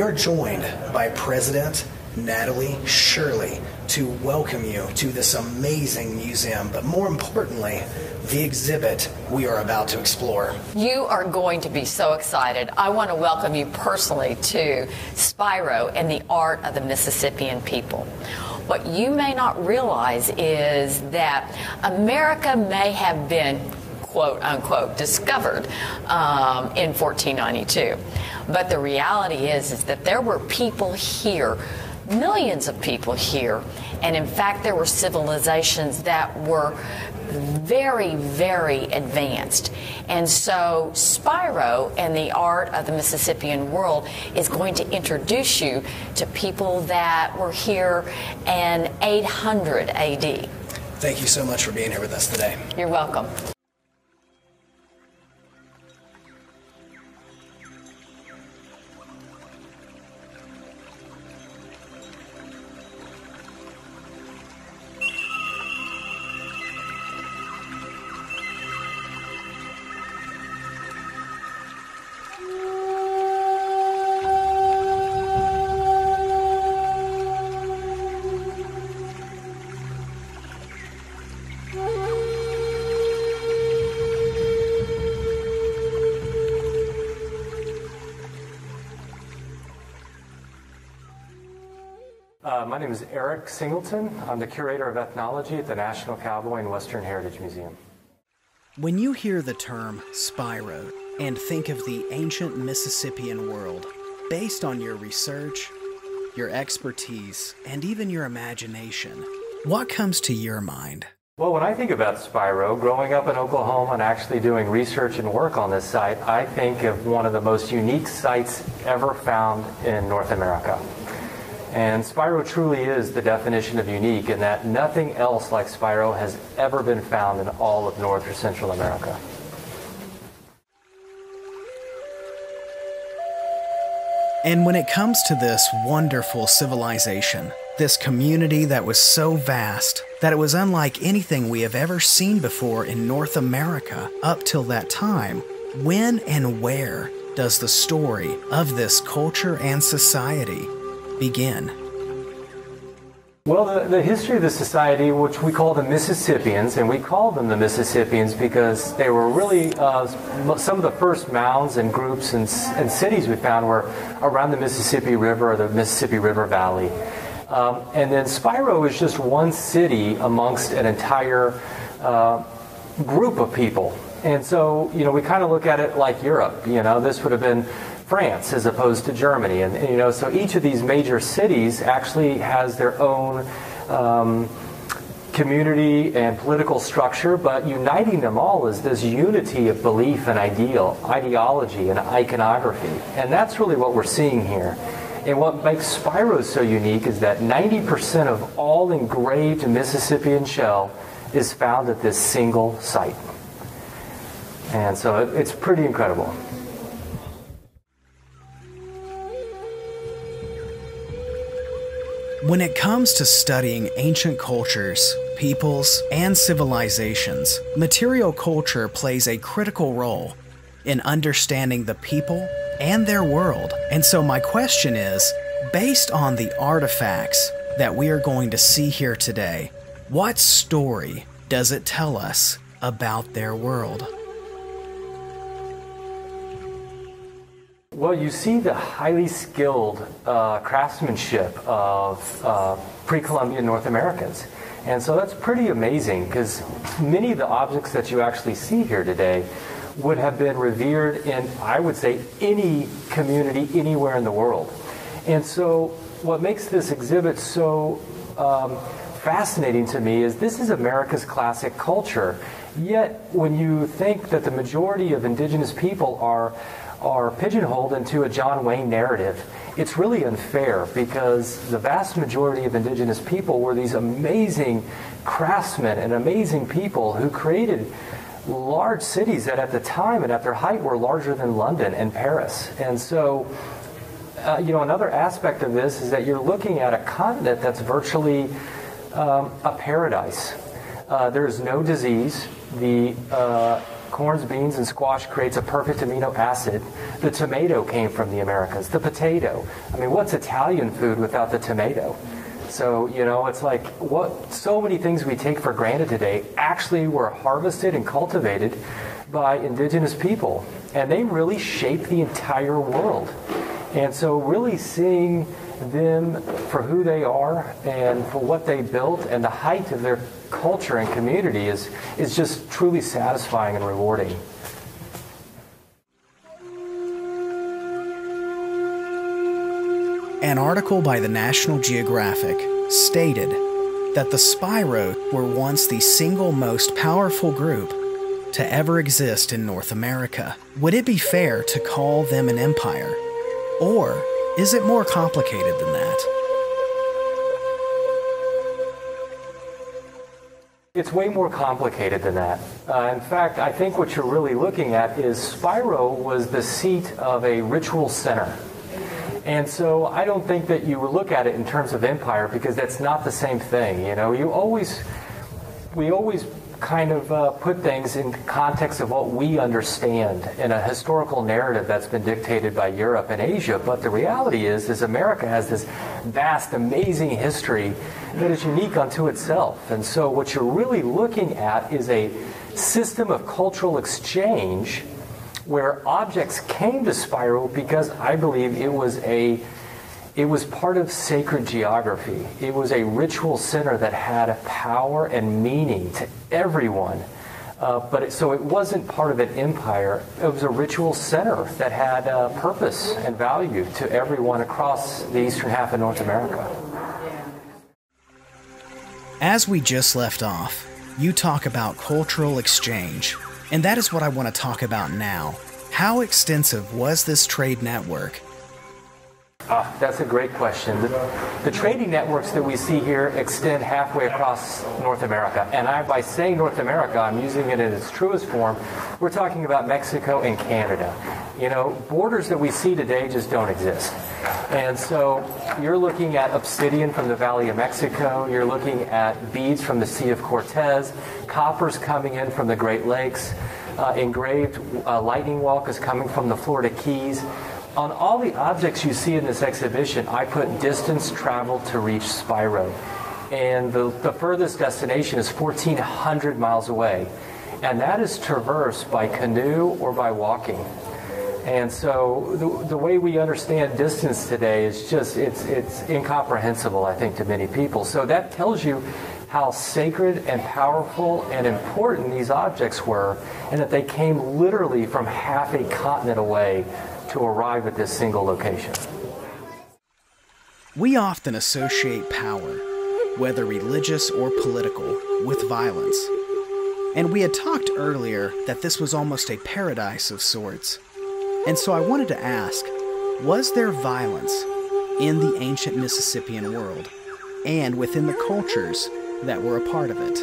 are joined by President Natalie Shirley to welcome you to this amazing museum, but more importantly, the exhibit we are about to explore. You are going to be so excited. I want to welcome you personally to Spiro and the Art of the Mississippian People. What you may not realize is that America may have been quote unquote discovered um, in 1492. But the reality is, is that there were people here, millions of people here, and in fact, there were civilizations that were very, very advanced. And so Spiro and the art of the Mississippian world is going to introduce you to people that were here in 800 AD. Thank you so much for being here with us today. You're welcome. Uh, my name is Eric Singleton. I'm the curator of ethnology at the National Cowboy and Western Heritage Museum. When you hear the term Spiro and think of the ancient Mississippian world, based on your research, your expertise, and even your imagination, what comes to your mind? Well, when I think about Spiro, growing up in Oklahoma and actually doing research and work on this site, I think of one of the most unique sites ever found in North America. And Spiro truly is the definition of unique in that nothing else like Spiro has ever been found in all of North or Central America. And when it comes to this wonderful civilization, this community that was so vast that it was unlike anything we have ever seen before in North America up till that time, when and where does the story of this culture and society begin? Well, the, the history of the society, which we call the Mississippians, and we call them the Mississippians because they were really uh, some of the first mounds and groups and, and, cities we found were around the Mississippi River or the Mississippi River Valley. Um, and then Spiro is just one city amongst an entire uh, group of people. And so, you know, we kind of look at it like Europe. You know, this would have been France as opposed to Germany. And, and, you know, so each of these major cities actually has their own um, community and political structure, but uniting them all is this unity of belief and ideal, ideology and iconography. And that's really what we're seeing here. And what makes Spiro so unique is that 90% of all engraved Mississippian shell is found at this single site. And so it's pretty incredible. When it comes to studying ancient cultures, peoples, and civilizations, material culture plays a critical role in understanding the people and their world. And so, my question is based on the artifacts that we are going to see here today, what story does it tell us about their world? Well, you see the highly skilled uh, craftsmanship of uh, pre Columbian North Americans. And so that's pretty amazing because many of the objects that you actually see here today would have been revered in, I would say, any community anywhere in the world. And so, what makes this exhibit so um, fascinating to me is this is America's classic culture. Yet, when you think that the majority of indigenous people are are pigeonholed into a John Wayne narrative, it's really unfair because the vast majority of indigenous people were these amazing craftsmen and amazing people who created large cities that at the time and at their height were larger than London and Paris. And so, uh, you know, another aspect of this is that you're looking at a continent that's virtually um, a paradise. Uh, there's no disease. The uh, Corns, beans, and squash creates a perfect amino acid. The tomato came from the Americas. The potato. I mean, what's Italian food without the tomato? So, you know, it's like what so many things we take for granted today actually were harvested and cultivated by indigenous people. And they really shaped the entire world. And so, really seeing them for who they are and for what they built and the height of their culture and community is, is just truly satisfying and rewarding. An article by the National Geographic stated that the Spiro were once the single most powerful group to ever exist in North America. Would it be fair to call them an empire? Or is it more complicated than that? It's way more complicated than that. Uh, in fact, I think what you're really looking at is Spiro was the seat of a ritual center. And so I don't think that you would look at it in terms of empire because that's not the same thing. You know, you always, we always kind of uh, put things in context of what we understand in a historical narrative that's been dictated by Europe and Asia. But the reality is, is America has this vast, amazing history that is unique unto itself. And so what you're really looking at is a system of cultural exchange where objects came to Spiro because I believe it was a it was part of sacred geography. It was a ritual center that had power and meaning to everyone. Uh, but it, so it wasn't part of an empire. It was a ritual center that had uh, purpose and value to everyone across the eastern half of North America. As we just left off, you talk about cultural exchange, and that is what I want to talk about now. How extensive was this trade network, uh, that's a great question. The, the, trading networks that we see here extend halfway across North America. And I, by saying North America, I'm using it in its truest form. We're talking about Mexico and Canada. You know, borders that we see today just don't exist. And so you're looking at obsidian from the Valley of Mexico, you're looking at beads from the Sea of Cortez, coppers coming in from the Great Lakes, uh, engraved uh, lightning whelk is coming from the Florida Keys on all the objects you see in this exhibition, I put distance traveled to reach Spiro. And the, the furthest destination is 1,400 miles away. And that is traversed by canoe or by walking. And so the, the way we understand distance today is just, it's, it's incomprehensible, I think, to many people. So that tells you how sacred and powerful and important these objects were, and that they came literally from half a continent away to arrive at this single location. We often associate power, whether religious or political, with violence. And we had talked earlier that this was almost a paradise of sorts. And so I wanted to ask was there violence in the ancient Mississippian world and within the cultures that were a part of it?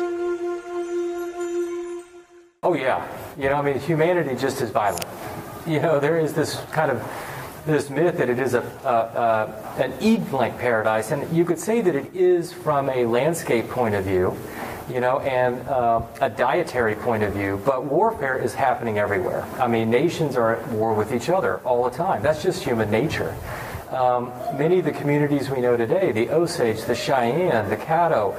Oh, yeah. You know, I mean, humanity just is violent you know, there is this kind of this myth that it is a, a, a an Eden-like paradise, and you could say that it is from a landscape point of view, you know, and uh, a dietary point of view. But warfare is happening everywhere. I mean, nations are at war with each other all the time. That's just human nature. Um, many of the communities we know today, the Osage, the Cheyenne, the Caddo,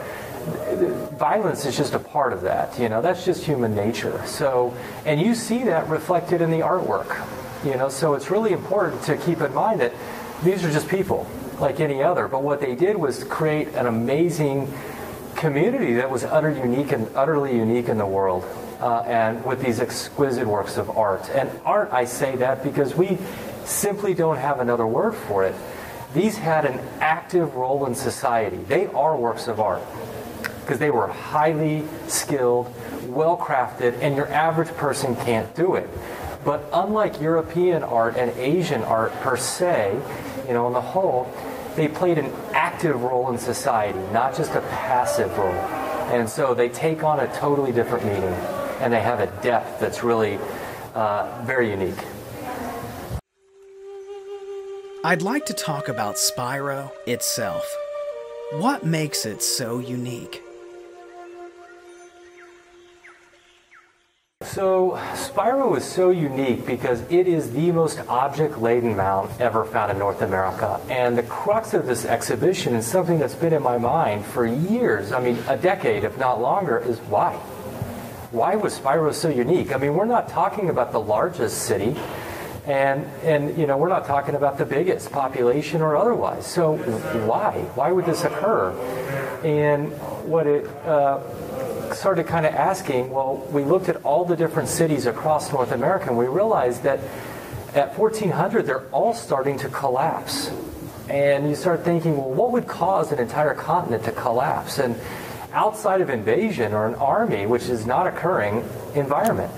violence is just a part of that. You know, that's just human nature. So, and you see that reflected in the artwork. You know, so it's really important to keep in mind that these are just people like any other. But what they did was create an amazing community that was utterly unique and utterly unique in the world. Uh, and with these exquisite works of art. And art, I say that because we simply don't have another word for it. These had an active role in society. They are works of art because they were highly skilled, well crafted, and your average person can't do it. But unlike European art and Asian art per se, you know, on the whole, they played an active role in society, not just a passive role. And so they take on a totally different meaning, and they have a depth that's really uh, very unique. I'd like to talk about Spiro itself. What makes it so unique? So, Spiro is so unique because it is the most object laden mound ever found in North America. And the crux of this exhibition is something that's been in my mind for years, I mean, a decade, if not longer, is why? Why was Spiro so unique? I mean, we're not talking about the largest city. And, and you know we're not talking about the biggest population or otherwise. So why why would this occur? And what it uh, started kind of asking, well, we looked at all the different cities across North America and we realized that at 1400 they're all starting to collapse. And you start thinking, well, what would cause an entire continent to collapse? And outside of invasion or an army, which is not occurring, environment.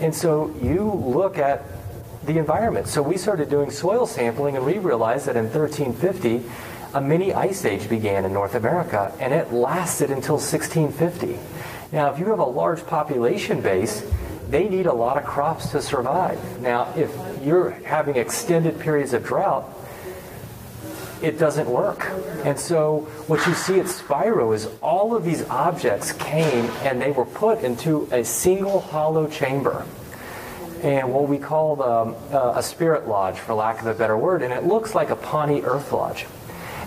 And so you look at the environment. So we started doing soil sampling and we realized that in 1350, a mini ice age began in North America and it lasted until 1650. Now, if you have a large population base, they need a lot of crops to survive. Now, if you're having extended periods of drought, it doesn't work. And so, what you see at Spiro is all of these objects came and they were put into a single hollow chamber. And what we call uh, a spirit lodge, for lack of a better word, and it looks like a Pawnee Earth Lodge.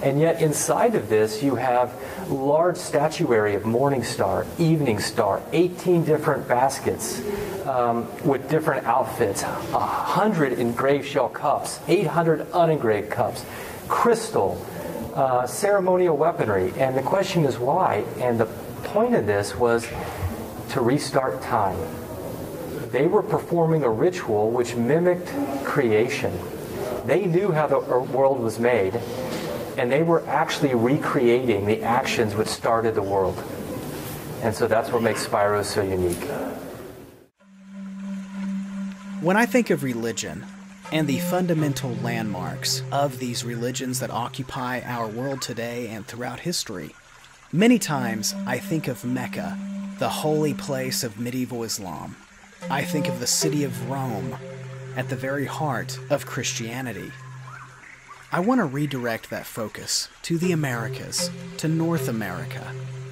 And yet, inside of this, you have large statuary of Morning Star, Evening Star, 18 different baskets um, with different outfits, 100 engraved shell cups, 800 unengraved cups, crystal, uh, ceremonial weaponry. And the question is why? And the point of this was to restart time. They were performing a ritual which mimicked creation. They knew how the world was made and they were actually recreating the actions which started the world. And so that's what makes Spiro so unique. When I think of religion and the fundamental landmarks of these religions that occupy our world today and throughout history, many times I think of Mecca, the holy place of medieval Islam. I think of the city of Rome, at the very heart of Christianity. I want to redirect that focus to the Americas, to North America.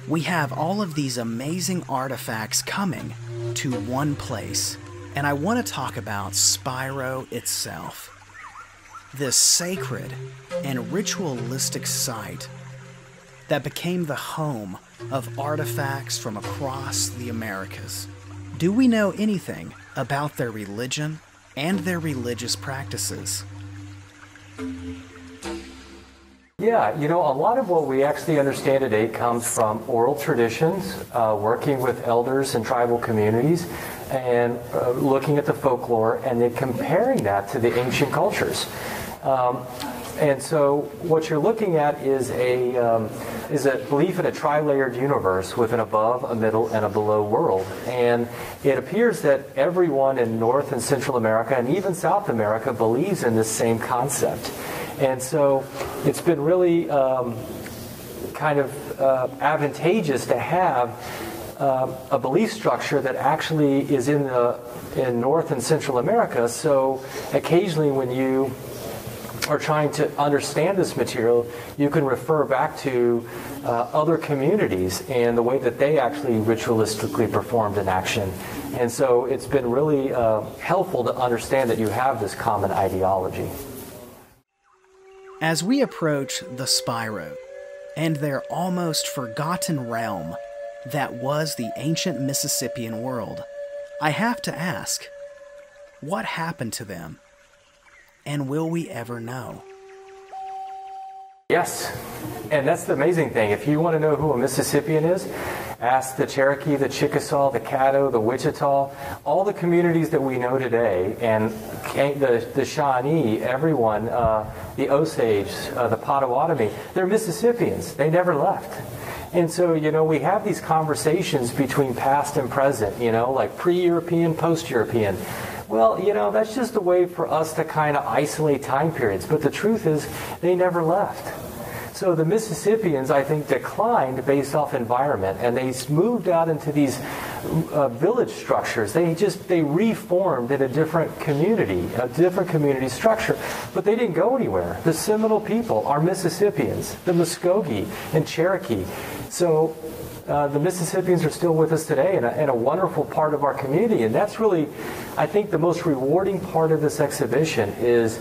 We have all of these amazing artifacts coming to one place, and I want to talk about Spiro itself. This sacred and ritualistic site that became the home of artifacts from across the Americas. Do we know anything about their religion and their religious practices? Yeah, you know, a lot of what we actually understand today comes from oral traditions, uh, working with elders and tribal communities, and uh, looking at the folklore and then comparing that to the ancient cultures. Um, and so, what you're looking at is a um, is a belief in a tri-layered universe with an above, a middle, and a below world. And it appears that everyone in North and Central America, and even South America, believes in this same concept. And so it's been really um, kind of uh, advantageous to have uh, a belief structure that actually is in the in North and Central America. So occasionally, when you are trying to understand this material, you can refer back to uh, other communities and the way that they actually ritualistically performed an action. And so it's been really uh, helpful to understand that you have this common ideology. As we approach the Spiro and their almost forgotten realm that was the ancient Mississippian world, I have to ask what happened to them? And will we ever know? Yes. And that's the amazing thing. If you want to know who a Mississippian is, ask the Cherokee, the Chickasaw, the Caddo, the Wichita, all the communities that we know today, and the, the Shawnee, everyone, uh, the Osage, uh, the Potawatomi, they're Mississippians. They never left. And so, you know, we have these conversations between past and present, you know, like pre European, post European. Well, you know, that's just a way for us to kind of isolate time periods. But the truth is, they never left. So the Mississippians, I think, declined based off environment, and they moved out into these uh, village structures. They just they reformed in a different community, a different community structure, but they didn't go anywhere. The Seminole people are Mississippians, the Muskogee and Cherokee. So uh, the Mississippians are still with us today and a, and a, wonderful part of our community. And that's really, I think, the most rewarding part of this exhibition is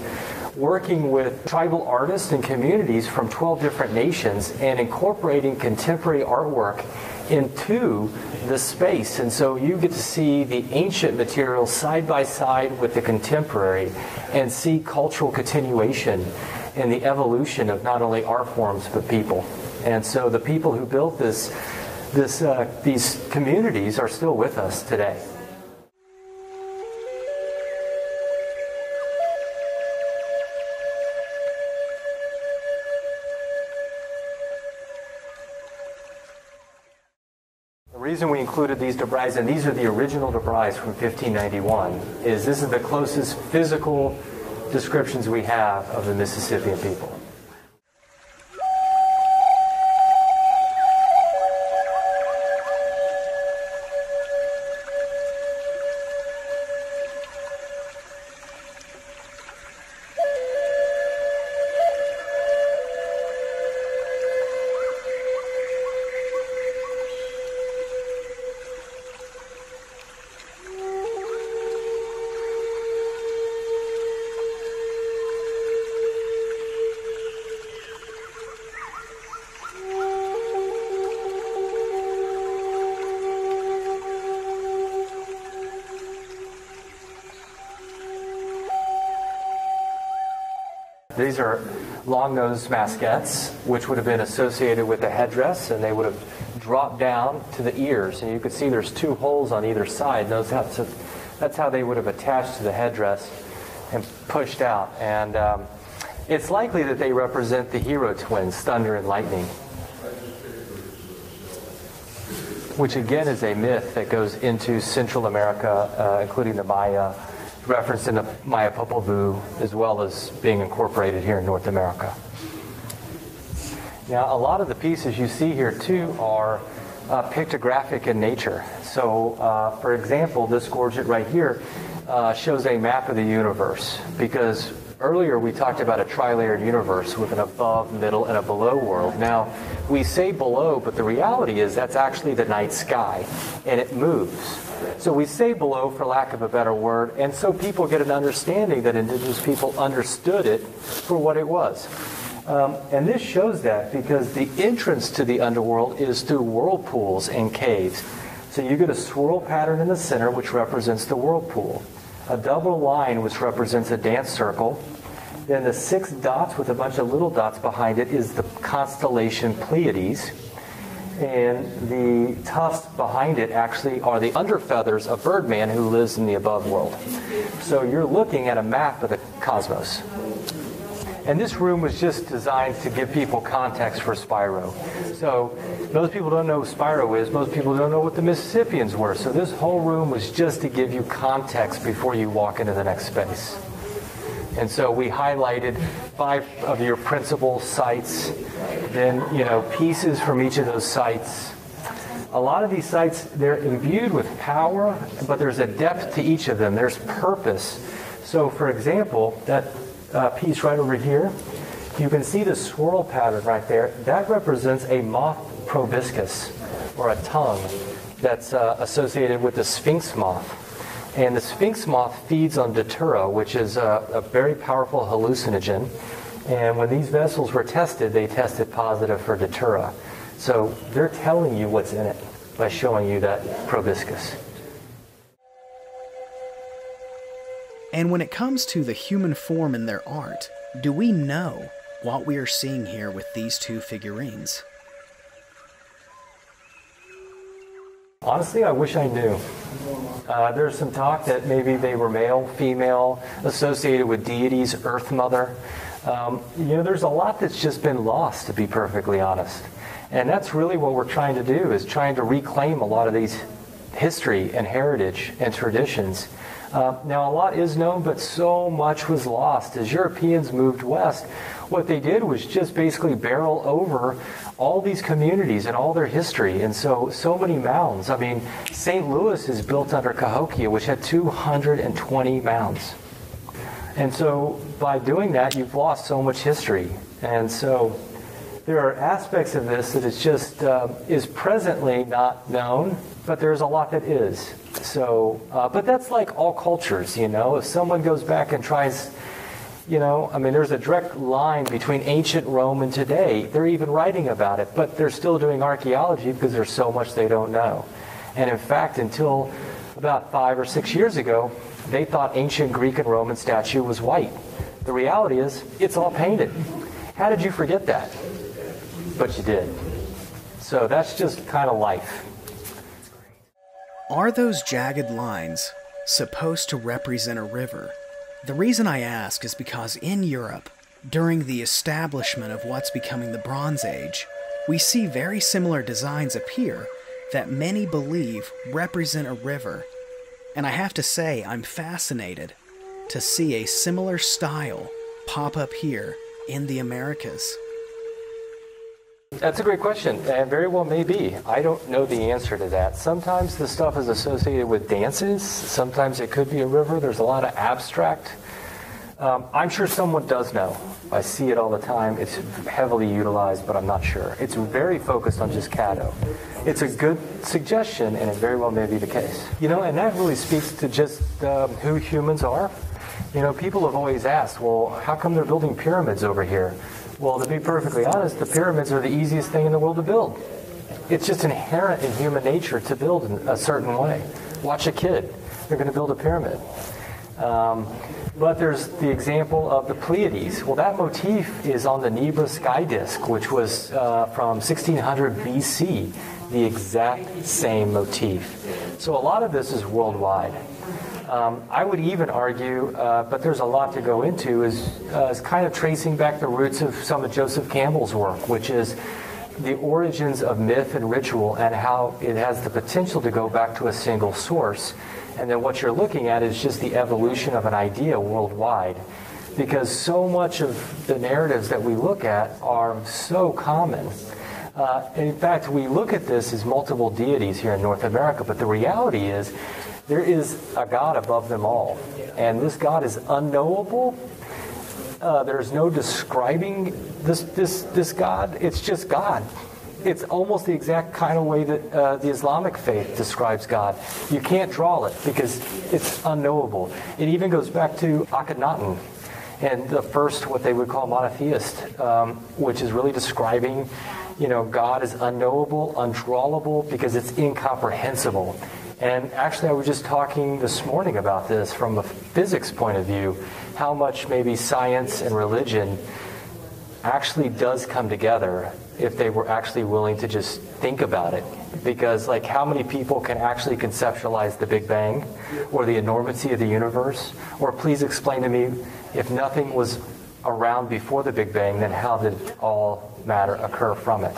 working with tribal artists and communities from 12 different nations and incorporating contemporary artwork into the space. And so you get to see the ancient material side by side with the contemporary and see cultural continuation in the evolution of not only art forms but people. And so the people who built this, this, uh, these communities are still with us today. Reason we included these de Bry, and these are the original de Bry from 1591, is this is the closest physical descriptions we have of the Mississippian people. These are long-nosed maskettes, which would have been associated with the headdress, and they would have dropped down to the ears. And you can see there's two holes on either side. Those have to, that's how they would have attached to the headdress and pushed out. And um, it's likely that they represent the hero twins, Thunder and Lightning, which again is a myth that goes into Central America, uh, including the Maya referenced in the Maya Popol Vuh, as well as being incorporated here in North America. Now, a lot of the pieces you see here too are uh, pictographic in nature. So, uh, for example, this gorget right here uh, shows a map of the universe because earlier we talked about a tri-layered universe with an above, middle, and a below world. Now, we say below, but the reality is that's actually the night sky, and it moves. So we say below for lack of a better word, and so people get an understanding that indigenous people understood it for what it was. Um, and this shows that because the entrance to the underworld is through whirlpools and caves. So you get a swirl pattern in the center, which represents the whirlpool, a double line, which represents a dance circle. Then the six dots with a bunch of little dots behind it is the constellation Pleiades and the tufts behind it actually are the underfeathers of Birdman who lives in the above world. So you're looking at a map of the cosmos. And this room was just designed to give people context for Spiro. So most people don't know who Spiro is. Most people don't know what the Mississippians were. So this whole room was just to give you context before you walk into the next space. And so we highlighted five of your principal sites, then, you know, pieces from each of those sites. A lot of these sites, they're imbued with power, but there's a depth to each of them. There's purpose. So, for example, that uh, piece right over here, you can see the swirl pattern right there. That represents a moth proboscis, or a tongue, that's uh, associated with the sphinx moth. And the sphinx moth feeds on datura, which is a, a, very powerful hallucinogen. And when these vessels were tested, they tested positive for datura. So they're telling you what's in it by showing you that proboscis. And when it comes to the human form in their art, do we know what we are seeing here with these two figurines? Honestly, I wish I knew. Uh, there's some talk that maybe they were male, female, associated with deities, Earth Mother. Um, you know, there's a lot that's just been lost, to be perfectly honest. And that's really what we're trying to do, is trying to reclaim a lot of these history and heritage and traditions. Uh, now, a lot is known, but so much was lost. As Europeans moved west, what they did was just basically barrel over all these communities and all their history. And so, so many mounds. I mean, St. Louis is built under Cahokia, which had 220 mounds. And so, by doing that, you've lost so much history. And so, there are aspects of this that is just uh, is presently not known, but there's a lot that is. So, uh, but that's like all cultures, you know. If someone goes back and tries, you know, I mean, there's a direct line between ancient Rome and today. They're even writing about it, but they're still doing archaeology because there's so much they don't know. And in fact, until about five or six years ago, they thought ancient Greek and Roman statue was white. The reality is, it's all painted. How did you forget that? But you did. So that's just kind of life. Are those jagged lines supposed to represent a river? The reason I ask is because in Europe, during the establishment of what's becoming the Bronze Age, we see very similar designs appear that many believe represent a river. And I have to say, I'm fascinated to see a similar style pop up here in the Americas. That's a great question, and very well may be. I don't know the answer to that. Sometimes the stuff is associated with dances, sometimes it could be a river. There's a lot of abstract. Um, I'm sure someone does know. I see it all the time. It's heavily utilized, but I'm not sure. It's very focused on just Caddo. It's a good suggestion, and it very well may be the case. You know, and that really speaks to just um, who humans are. You know, people have always asked, well, how come they're building pyramids over here? Well, to be perfectly honest, the pyramids are the easiest thing in the world to build. It's just inherent in human nature to build in a certain way. Watch a kid, they're going to build a pyramid. Um, but there's the example of the Pleiades. Well, that motif is on the Nebra sky disk, which was uh, from 1600 BC, the exact same motif. So a lot of this is worldwide. Um, I would even argue, uh, but there's a lot to go into, is, uh, is kind of tracing back the roots of some of Joseph Campbell's work, which is the origins of myth and ritual and how it has the potential to go back to a single source. And then what you're looking at is just the evolution of an idea worldwide. Because so much of the narratives that we look at are so common. Uh, in fact, we look at this as multiple deities here in North America, but the reality is there is a God above them all. And this God is unknowable. Uh, there's no describing this, this, this God. It's just God. It's almost the exact kind of way that uh, the Islamic faith describes God. You can't draw it because it's unknowable. It even goes back to Akhenaten and the first, what they would call monotheist, um, which is really describing, you know, God is unknowable, undrawable because it's incomprehensible. And actually, I was just talking this morning about this from a physics point of view, how much maybe science and religion actually does come together if they were actually willing to just think about it. Because, like, how many people can actually conceptualize the Big Bang or the enormity of the universe? Or please explain to me if nothing was around before the Big Bang, then how did all matter occur from it?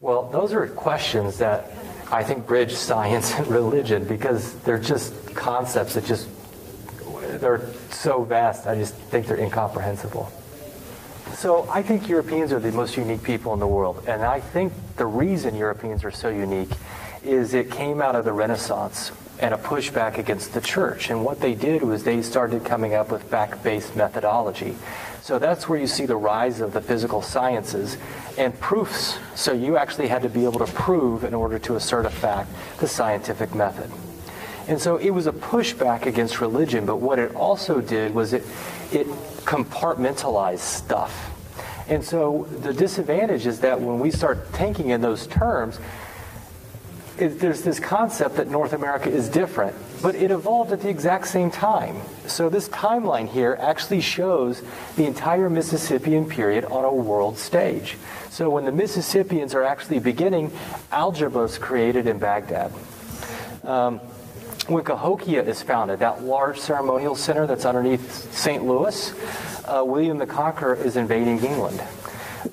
Well, those are questions that I think, bridge science and religion because they're just concepts that just, they're so vast, I just think they're incomprehensible. So I think Europeans are the most unique people in the world. And I think the reason Europeans are so unique is it came out of the Renaissance and a pushback against the church. And what they did was they started coming up with fact based methodology. So that's where you see the rise of the physical sciences and proofs. So you actually had to be able to prove in order to assert a fact the scientific method. And so it was a pushback against religion, but what it also did was it, it compartmentalized stuff. And so the disadvantage is that when we start thinking in those terms, it, there's this concept that North America is different, but it evolved at the exact same time. So this timeline here actually shows the entire Mississippian period on a world stage. So when the Mississippians are actually beginning, algebra is created in Baghdad. Um, when Cahokia is founded, that large ceremonial center that's underneath St. Louis, uh, William the Conqueror is invading England.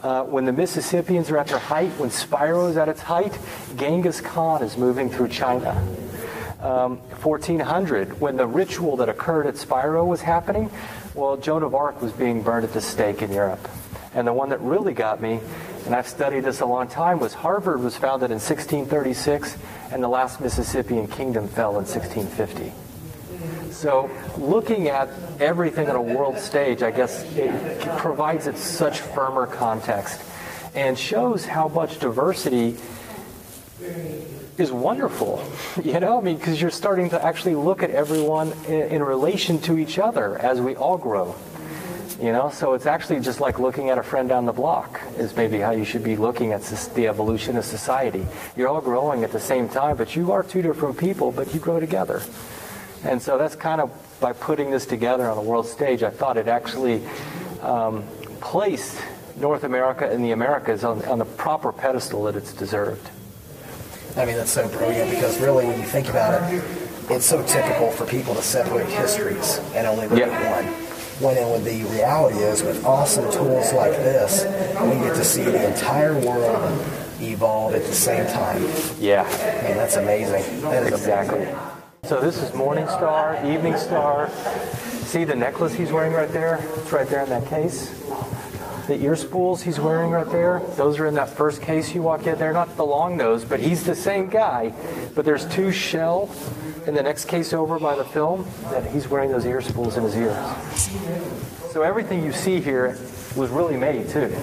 Uh, when the Mississippians are at their height, when Spiro is at its height, Genghis Khan is moving through China. Um, 1400, when the ritual that occurred at Spiro was happening, well, Joan of Arc was being burned at the stake in Europe. And the one that really got me, and I've studied this a long time, was Harvard was founded in 1636, and the last Mississippian kingdom fell in 1650. So, looking at everything on a world stage, I guess it provides it such firmer context. and shows how much diversity is wonderful. You know, I mean, because you're starting to actually look at everyone in, in, relation to each other as we all grow. You know, so it's actually just like looking at a friend down the block, is maybe how you should be looking at the evolution of society. You're all growing at the same time, but you are two different people, but you grow together. And so that's kind of by putting this together on the world stage, I thought it actually um, placed North America and the Americas on, on the proper pedestal that it's deserved. I mean, that's so brilliant because really, when you think about it, it's so typical for people to separate histories and only look yep. at one. When in the reality is, with awesome tools like this, we get to see the entire world evolve at the same time. Yeah. I mean, that's amazing. That is exactly. Amazing. So this is Morning Star, Evening Star. See the necklace he's wearing right there? It's right there in that case. The ear spools he's wearing right there, those are in that first case you walk in. They're not the long nose, but he's the same guy. But there's two shell in the next case over by the film that he's wearing those ear spools in his ears. So everything you see here was really made too.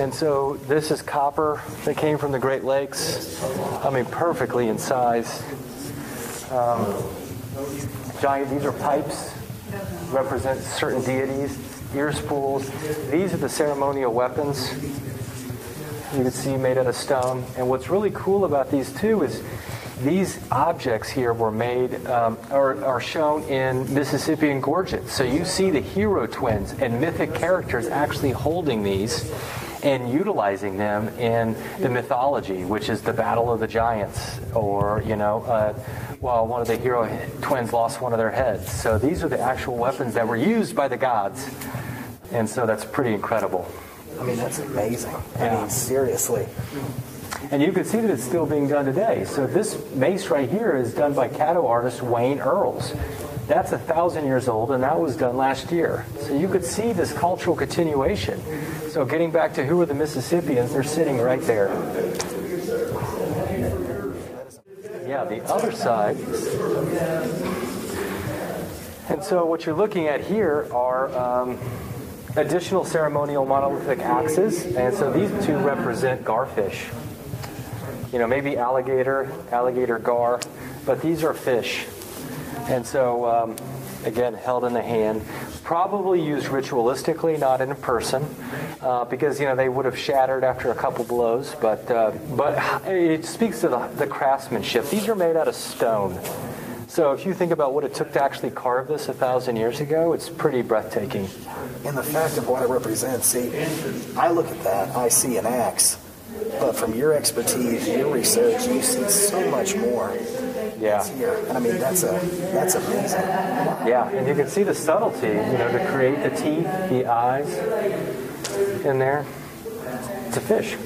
and so this is copper that came from the Great Lakes. I mean, perfectly in size. Um, giant, these are pipes, represent certain deities ear spools. These are the ceremonial weapons you can see made out of stone. And what's really cool about these two is these objects here were made um, or are shown in Mississippian gorgets. So you see the hero twins and mythic characters actually holding these and utilizing them in the mythology, which is the Battle of the Giants, or you know, uh, well, one of the hero twins lost one of their heads. So these are the actual weapons that were used by the gods and so that's pretty incredible. I mean, that's amazing. Yeah. I mean, seriously. And you can see that it's still being done today. So this mace right here is done by Caddo artist Wayne Earls. That's a thousand years old, and that was done last year. So you could see this cultural continuation. So getting back to who are the Mississippians, they're sitting right there. Yeah, the other side. And so what you're looking at here are. Um, additional ceremonial monolithic axes, and so these two represent garfish. You know, maybe alligator, alligator gar, but these are fish. And so, um, again, held in the hand, probably used ritualistically, not in a person, uh, because you know they would have shattered after a couple blows. But uh, but it speaks to the, the craftsmanship. These are made out of stone. So if you think about what it took to actually carve this a thousand years ago, it's pretty breathtaking. And the fact of what it represents, see, I look at that, I see an axe, but from your expertise, your research, you see so much more. Yeah. Here. I mean, that's a that's amazing. Yeah, and you can see the subtlety, you know, to create the teeth, the eyes in there. It's a fish.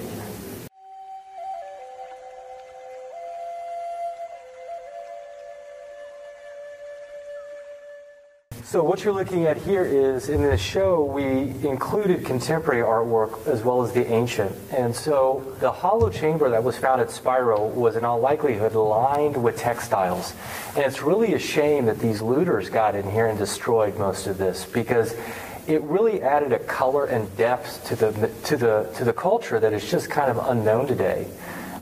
So what you're looking at here is in this show we included contemporary artwork as well as the ancient. And so the hollow chamber that was found at Spiro was in all likelihood lined with textiles. And it's really a shame that these looters got in here and destroyed most of this because it really added a color and depth to the to the to the culture that is just kind of unknown today.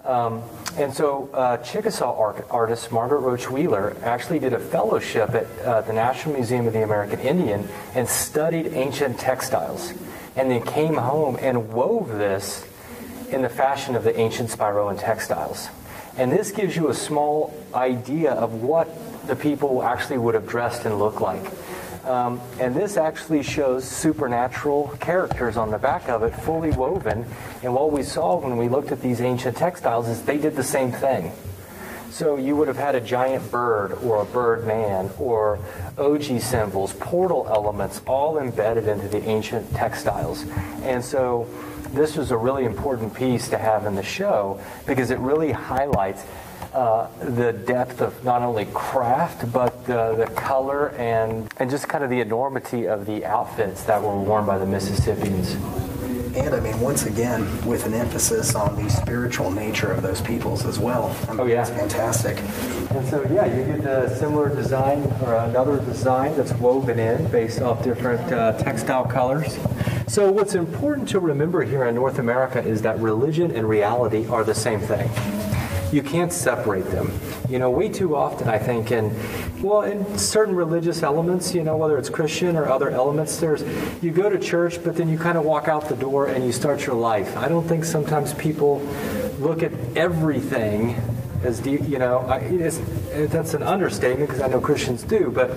Um, and so, uh, Chickasaw art- artist Margaret Roach Wheeler actually did a fellowship at uh, the National Museum of the American Indian and studied ancient textiles. And then came home and wove this in the fashion of the ancient Spiroan textiles. And this gives you a small idea of what the people actually would have dressed and looked like. Um, and this actually shows supernatural characters on the back of it, fully woven. And what we saw when we looked at these ancient textiles is they did the same thing. So you would have had a giant bird or a bird man or ogee symbols, portal elements, all embedded into the ancient textiles. And so this was a really important piece to have in the show because it really highlights uh, the depth of not only craft but the, the color and and just kind of the enormity of the outfits that were worn by the Mississippians. And I mean, once again, with an emphasis on the spiritual nature of those peoples as well. I mean, oh yeah, it's fantastic. And so yeah, you get a similar design or another design that's woven in based off different uh, textile colors. So, what's important to remember here in North America is that religion and reality are the same thing. You can't separate them. You know, way too often, I think, and well, in certain religious elements, you know, whether it's Christian or other elements, there's you go to church, but then you kind of walk out the door and you start your life. I don't think sometimes people look at everything as deep, you know, I, that's an understatement because I know Christians do, but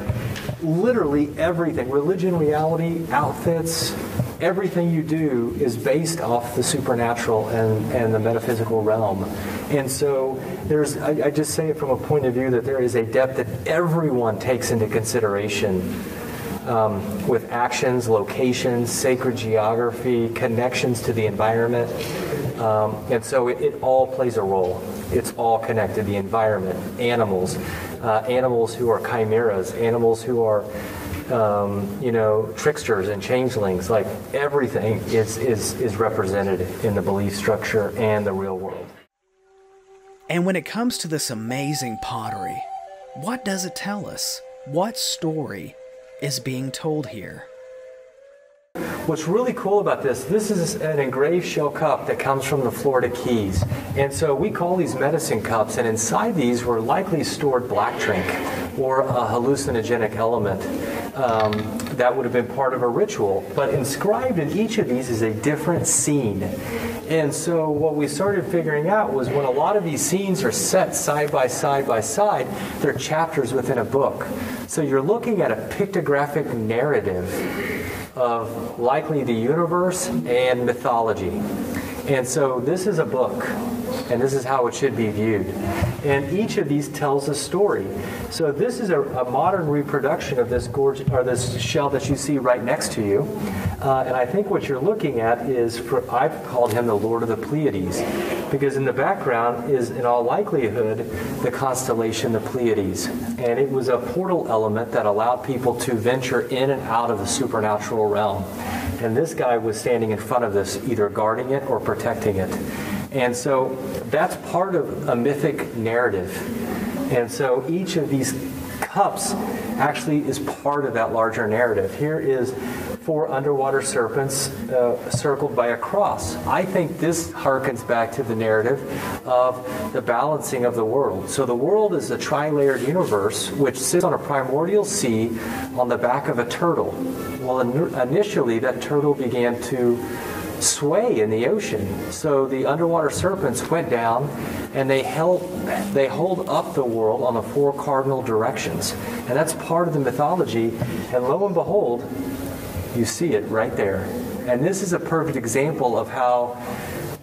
literally everything, religion, reality, outfits, everything you do is based off the supernatural and, and the metaphysical realm. And so there's, I, I just say it from a point of view that there is a depth that everyone takes into consideration um, with actions, locations, sacred geography, connections to the environment. Um, and so it, it, all plays a role. It's all connected the environment, animals, uh, animals who are chimeras, animals who are. Um, you know, tricksters and changelings, like everything is, is, is represented in the belief structure and the real world. And when it comes to this amazing pottery, what does it tell us? What story is being told here? What's really cool about this, this is an engraved shell cup that comes from the Florida Keys. And so we call these medicine cups, and inside these were likely stored black drink or a hallucinogenic element um, that would have been part of a ritual. But inscribed in each of these is a different scene. And so what we started figuring out was when a lot of these scenes are set side by side by side, they're chapters within a book. So you're looking at a pictographic narrative of likely the universe and mythology. And so this is a book, and this is how it should be viewed. And each of these tells a story. So this is a, a modern reproduction of this gorget or this shell that you see right next to you. Uh, and I think what you're looking at is, for, I've called him the Lord of the Pleiades, because in the background is, in all likelihood, the constellation the Pleiades. And it was a portal element that allowed people to venture in and out of the supernatural realm. And this guy was standing in front of this, either guarding it or protecting it. And so that's part of a mythic narrative. And so each of these cups actually is part of that larger narrative. Here is four underwater serpents uh, circled by a cross. I think this harkens back to the narrative of the balancing of the world. So the world is a tri-layered universe which sits on a primordial sea on the back of a turtle. Well, initially that turtle began to sway in the ocean. So the underwater serpents went down and they held they hold up the world on the four cardinal directions. And that's part of the mythology. And lo and behold, you see it right there. And this is a perfect example of how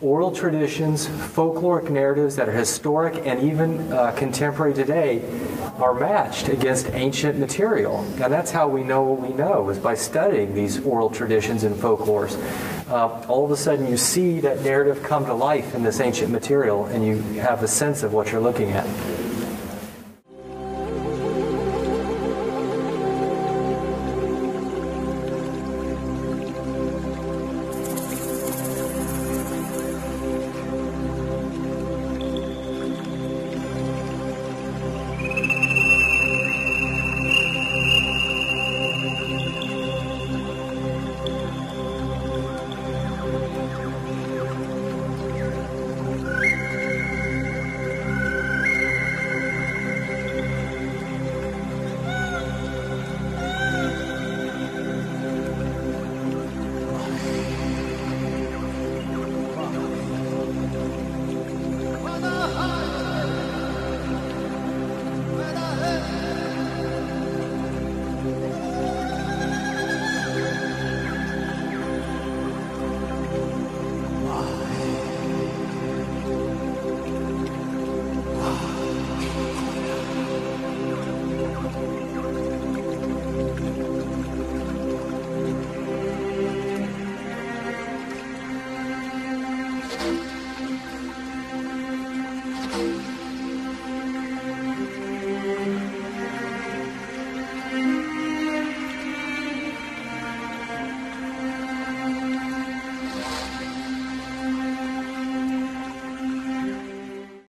oral traditions, folkloric narratives that are historic and even uh, contemporary today are matched against ancient material. And that's how we know what we know, is by studying these oral traditions and folklores. Uh, all of a sudden you see that narrative come to life in this ancient material and you have a sense of what you're looking at.